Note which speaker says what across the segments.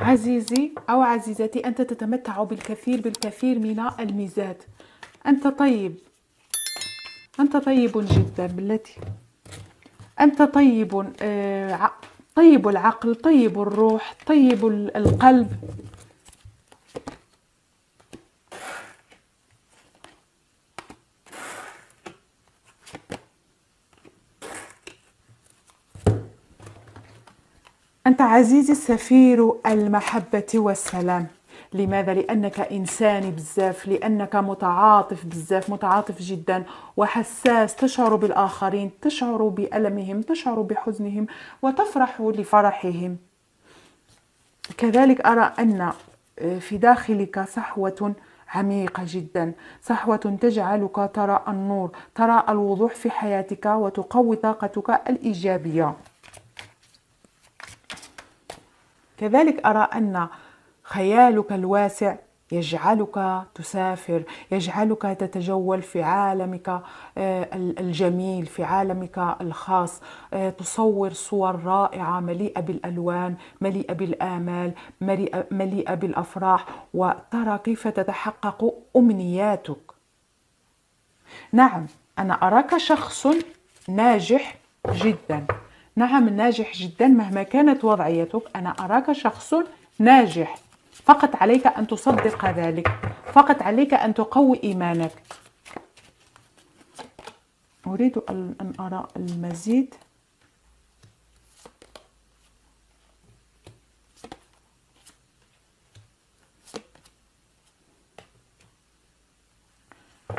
Speaker 1: عزيزي أو عزيزتي أنت تتمتع بالكثير بالكثير من الميزات. أنت طيب. أنت طيب جدا بالتي. أنت طيب آه، طيب العقل طيب الروح طيب القلب. أنت عزيزي سفير المحبة والسلام. لماذا؟ لأنك إنساني بزاف لأنك متعاطف بزاف متعاطف جدا وحساس تشعر بالآخرين تشعر بألمهم تشعر بحزنهم وتفرح لفرحهم. كذلك أرى أن آه، في داخلك صحوة عميقة جدا صحوة تجعلك ترى النور ترى الوضوح في حياتك وتقوي طاقتك الإيجابية. كذلك أرى أن خيالك الواسع يجعلك تسافر يجعلك تتجول في عالمك آه، الجميل في عالمك الخاص. آه، تصور صور رائعة مليئة بالألوان مليئة بالآمال مليئة بالأفراح وترى كيف تتحقق أمنياتك. نعم أنا أراك شخص ناجح جدا. نعم ناجح جدا مهما كانت وضعيتك. أنا أراك شخص ناجح. فقط عليك أن تصدق ذلك. فقط عليك أن تقوي إيمانك. أريد أن أرى المزيد.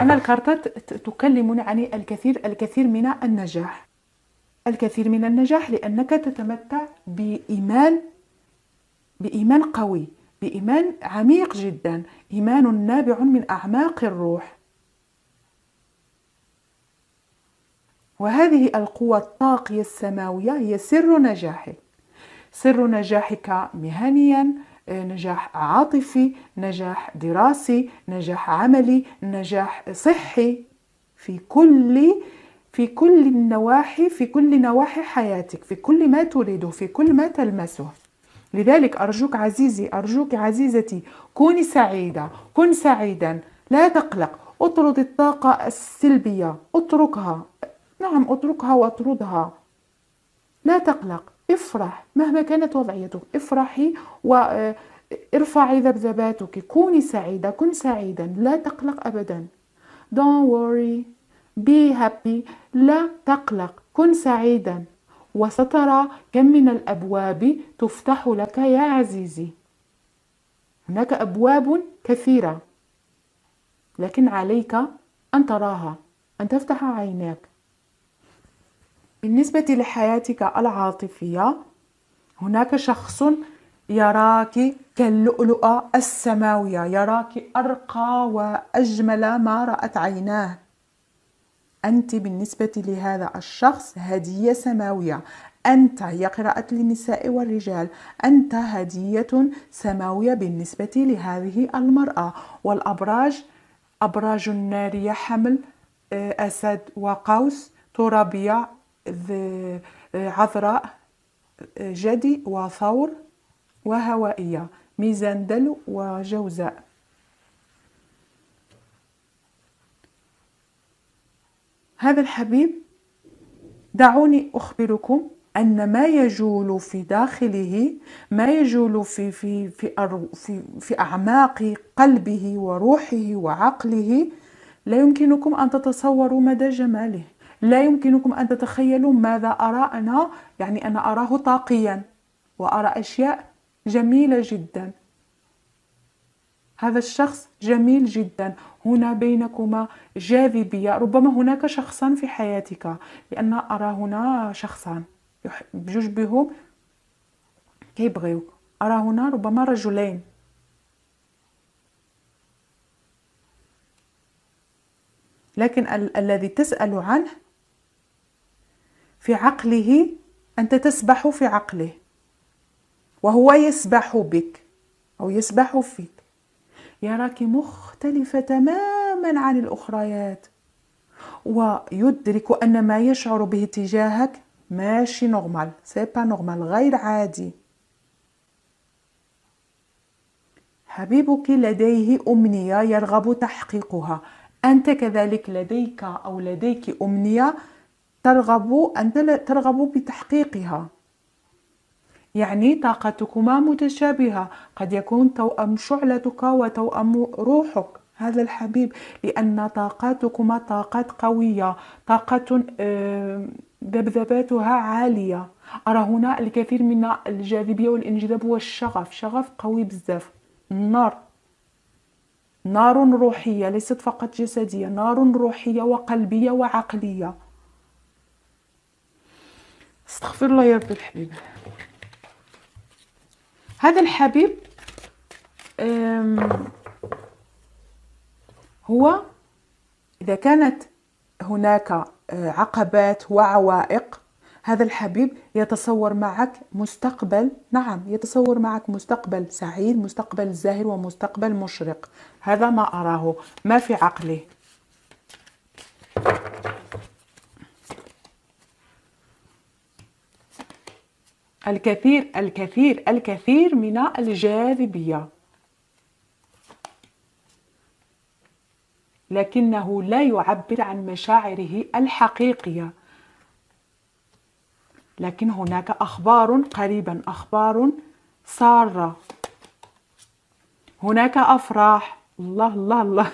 Speaker 1: أنا الكارتات تكلمني عن الكثير الكثير من النجاح. الكثير من النجاح لأنك تتمتع بإيمان بإيمان قوي بإيمان عميق جدا إيمان نابع من أعماق الروح. وهذه القوة الطاقية السماوية هي سر نجاحك. سر نجاحك مهنيا نجاح عاطفي نجاح دراسي نجاح عملي نجاح صحي. في كل في كل النواحي في كل نواحي حياتك في كل ما تريده في كل ما تلمسه. لذلك أرجوك عزيزي أرجوك عزيزتي كوني سعيدة كن سعيدا. لا تقلق اطرد الطاقة السلبية اتركها. نعم اتركها واطردها. لا تقلق افرح مهما كانت وضعيتك افرحي وارفعي ذبذباتك. كوني سعيدة كن سعيدا. لا تقلق أبدا. Don't worry. Be happy لا تقلق كن سعيدا. وسترى كم من الأبواب تفتح لك يا عزيزي. هناك أبواب كثيرة لكن عليك أن تراها أن تفتح عيناك. بالنسبة لحياتك العاطفية هناك شخص يراك كاللؤلؤة السماوية يراك أرقى وأجمل ما رأت عيناه. أنت بالنسبة لهذا الشخص هدية سماوية. أنت هي قراءة للنساء والرجال أنت هدية سماوية بالنسبة لهذه المرأة. والأبراج أبراج النارية حمل آه، أسد وقوس ترابية آه، عذراء آه، جدي وثور وهوائية ميزان دلو وجوزاء. هذا الحبيب دعوني أخبركم أن ما يجول في داخله ما يجول في في في في, في أعماق قلبه وروحه وعقله لا يمكنكم أن تتصوروا مدى جماله. لا يمكنكم أن تتخيلوا ماذا أرى أنا يعني أنا أراه طاقيا وأرى أشياء جميلة جدا. هذا الشخص جميل جدا. هنا بينكما جاذبية. ربما هناك شخصان في حياتك لأن أرى هنا شخصان بجوج بهم كيبغيوك. أرى هنا ربما رجلين. لكن ال الذي تسأل عنه في عقله أنت تسبح في عقله وهو يسبح بك أو يسبح فيك. يراك مختلفة تماما عن الأخريات. ويدرك أن ما يشعر به تجاهك ماشي normal c'est pas normal غير عادي. حبيبك لديه أمنية يرغب تحقيقها. أنت كذلك لديك أو لديك أمنية ترغب أنت ترغب بتحقيقها. يعني طاقتكما متشابهة. قد يكون توأم شعلتك وتوأم روحك. هذا الحبيب لأن طاقاتكما طاقات قوية طاقة ذبذباتها عالية. أرى هنا الكثير من الجاذبية والانجذاب والشغف. شغف قوي بزاف. النار. نار روحية ليست فقط جسدية. نار روحية وقلبية وعقلية. استغفر الله يا رب الحبيب. هذا الحبيب هو إذا كانت هناك آه، عقبات وعوائق هذا الحبيب يتصور معك مستقبل نعم يتصور معك مستقبل سعيد مستقبل زاهر ومستقبل مشرق. هذا ما أراه ما في عقله. الكثير الكثير الكثير من الجاذبية. لكنه لا يعبر عن مشاعره الحقيقية. لكن هناك أخبار قريبا أخبار سارة. هناك أفراح. الله الله الله.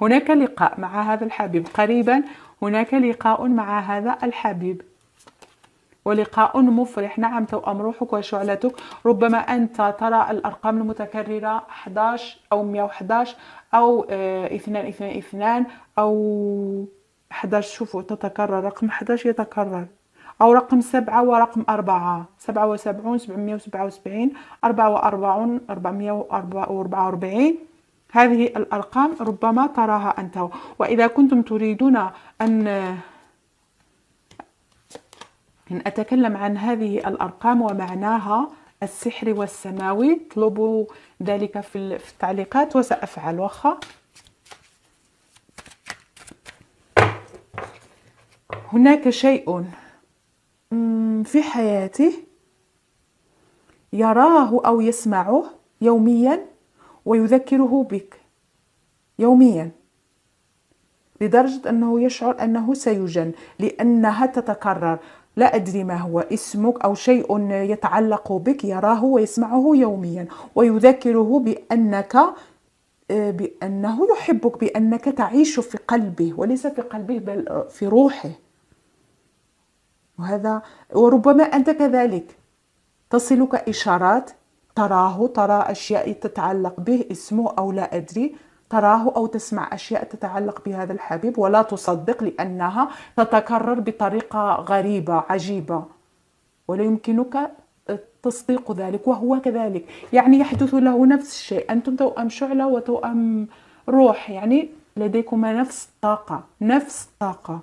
Speaker 1: هناك لقاء مع هذا الحبيب. قريبا هناك لقاء مع هذا الحبيب. ولقاء مفرح. نعم توأم روحك وشعلتك. ربما أنت ترى الأرقام المتكررة 11 أو 111 أو 2 2 2 أو 11 شوفوا تتكرر. رقم 11 يتكرر. أو رقم سبعة ورقم أربعة. سبعة وسبعون سبعمية وسبعة وسبعين. أربعة وأربعون أربعمية وأربعة وأربعين. هذه الأرقام ربما تراها أنت. وإذا كنتم تريدون أن أتكلم عن هذه الأرقام ومعناها السحر والسماوي اطلبوا ذلك في التعليقات وسأفعل. وخا هناك شيء في حياته يراه أو يسمعه يوميا ويذكره بك. يوميا. لدرجة أنه يشعر أنه سيجن لأنها تتكرر. لا أدري ما هو اسمك أو شيء يتعلق بك يراه ويسمعه يوميا. ويذكره بأنك بأنه يحبك بأنك تعيش في قلبه وليس في قلبه بل في روحه. وهذا وربما أنت كذلك. تصلك إشارات تراه ترى أشياء تتعلق به اسمه أو لا أدري. تراه أو تسمع أشياء تتعلق بهذا الحبيب ولا تصدق لأنها تتكرر بطريقة غريبة عجيبة. ولا يمكنك تصديق ذلك وهو كذلك. يعني يحدث له نفس الشيء. أنتم توأم شعلة وتوأم روح. يعني لديكما نفس الطاقة نفس الطاقة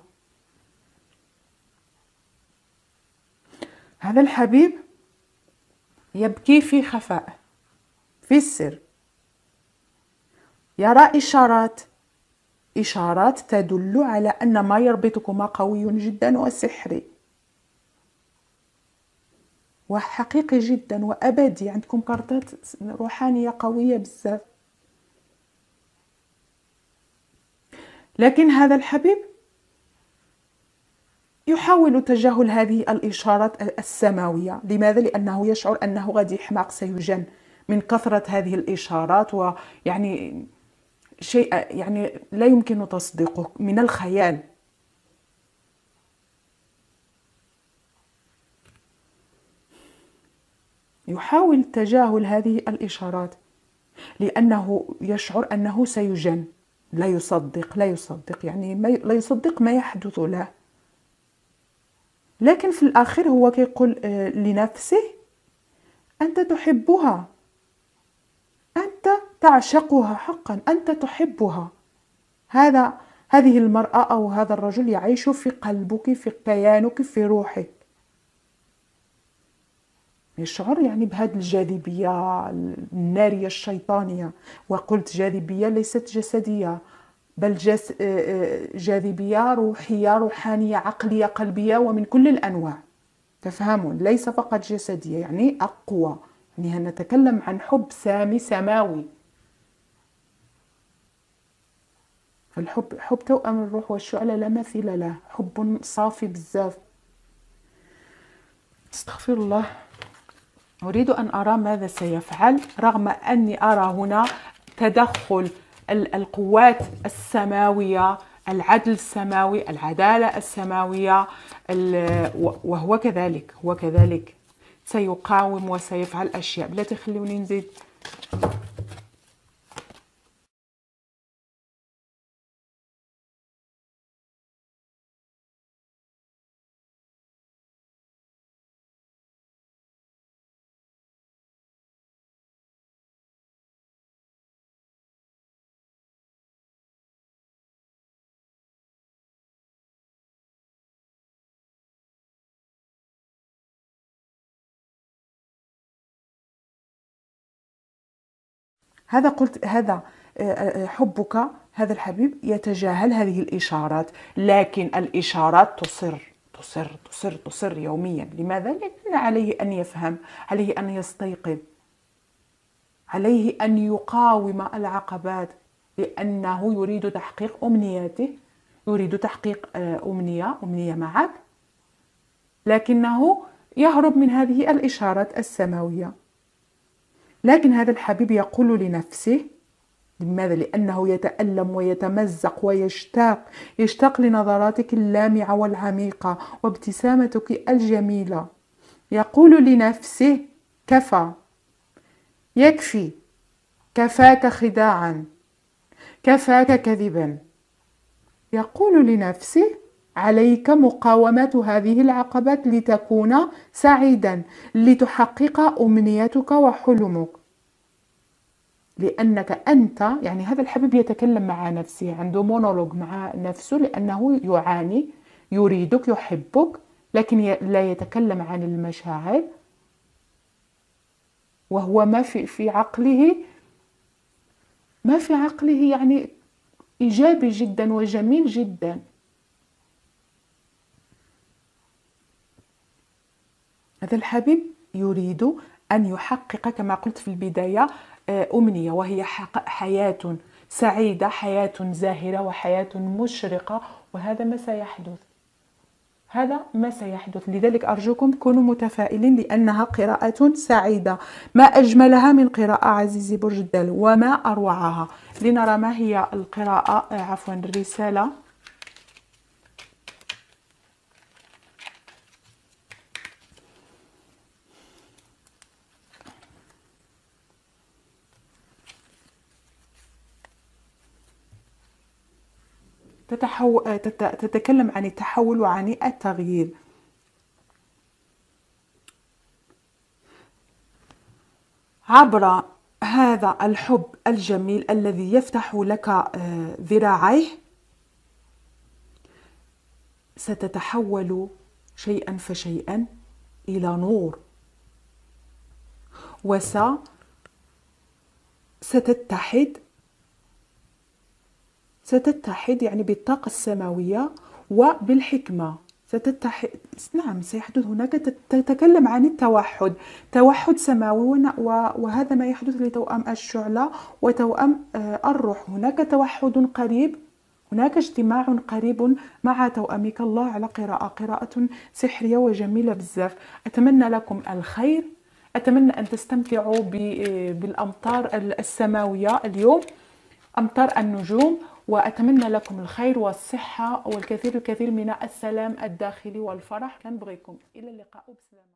Speaker 1: هذا الحبيب يبكي في خفاء في السر. يرى إشارات. إشارات تدل على أن ما يربطكما قوي جدا وسحري. وحقيقي جدا وأبدي. عندكم كارتات روحانية قوية بزاف. لكن هذا الحبيب يحاول تجاهل هذه الإشارات السماوية. لماذا؟ لأنه يشعر أنه غادي يحماق سيجن من كثرة هذه الإشارات ويعني شيء يعني لا يمكن تصديقه من الخيال. يحاول تجاهل هذه الإشارات لأنه يشعر أنه سيجن. لا يصدق لا يصدق يعني ما لا يصدق ما يحدث له. لكن في الآخر هو كيقول آه، لنفسه أنت تحبها. أنت تعشقها حقا أنت تحبها. هذا هذه المرأة أو هذا الرجل يعيش في قلبك في كيانك في روحك. يشعر يعني بهذه الجاذبية النارية الشيطانية. وقلت جاذبية ليست جسدية بل جس جاذبية روحية روحانية عقلية قلبية ومن كل الأنواع. تفهمون ليس فقط جسدية يعني أقوى. يعني نتكلم عن حب سامي سماوي؟ الحب حب توأم الروح والشعلة لا مثيل له. حب صافي بزاف. استغفر الله. أريد أن أرى ماذا سيفعل رغم أني أرى هنا تدخل القوات السماوية العدل السماوي العدالة السماوية وهو كذلك هو كذلك. سيقاوم وسيفعل أشياء. لا تخلوني نزيد. هذا قلت هذا آه، آه، حبك هذا الحبيب يتجاهل هذه الإشارات لكن الإشارات تصر تصر تصر تصر يوميا لماذا؟ لأن عليه أن يفهم عليه أن يستيقظ عليه أن يقاوم العقبات لأنه يريد تحقيق أمنياته يريد تحقيق آه، أمنية أمنية معك لكنه يهرب من هذه الإشارات السماوية لكن هذا الحبيب يقول لنفسه لماذا؟ لأنه يتألم ويتمزق ويشتاق يشتاق لنظراتك اللامعة والعميقة وابتسامتك الجميلة. يقول لنفسه كفى. يكفي. كفاك خداعا. كفاك كذبا. يقول لنفسه عليك مقاومة هذه العقبات لتكون سعيدا لتحقق أمنيتك وحلمك. لأنك أنت يعني هذا الحبيب يتكلم مع نفسه عنده مونولوج مع نفسه لأنه يعاني يريدك يحبك لكن لا يتكلم عن المشاعر. وهو ما في في عقله ما في عقله يعني إيجابي جدا وجميل جدا. هذا الحبيب يريد أن يحقق كما قلت في البداية آه، أمنية وهي حياة سعيدة حياة زاهرة وحياة مشرقة وهذا ما سيحدث. هذا ما سيحدث. لذلك أرجوكم كونوا متفائلين لأنها قراءة سعيدة. ما أجملها من قراءة عزيزي برج الدال وما أروعها. لنرى ما هي القراءة آه، عفوا الرسالة. تتحو... تت... تتكلم عن التحول وعن التغيير. عبر هذا الحب الجميل الذي يفتح لك آه، ذراعيه ستتحول شيئا فشيئا إلى نور. وس ستتحد يعني بالطاقة السماوية وبالحكمة. ستتحد نعم سيحدث هناك. تتكلم عن التوحد. توحد سماوي وهذا ما يحدث لتوأم الشعلة وتوأم آه، الروح. هناك توحد قريب هناك اجتماع قريب مع توأمك الله على قراءة. قراءة سحرية وجميلة بزاف. أتمنى لكم الخير. أتمنى أن تستمتعوا آه، بالأمطار السماوية اليوم. أمطار النجوم. وأتمنى لكم الخير والصحة والكثير الكثير من السلام الداخلي والفرح. كنبغيكم إلى اللقاء. بسلامة.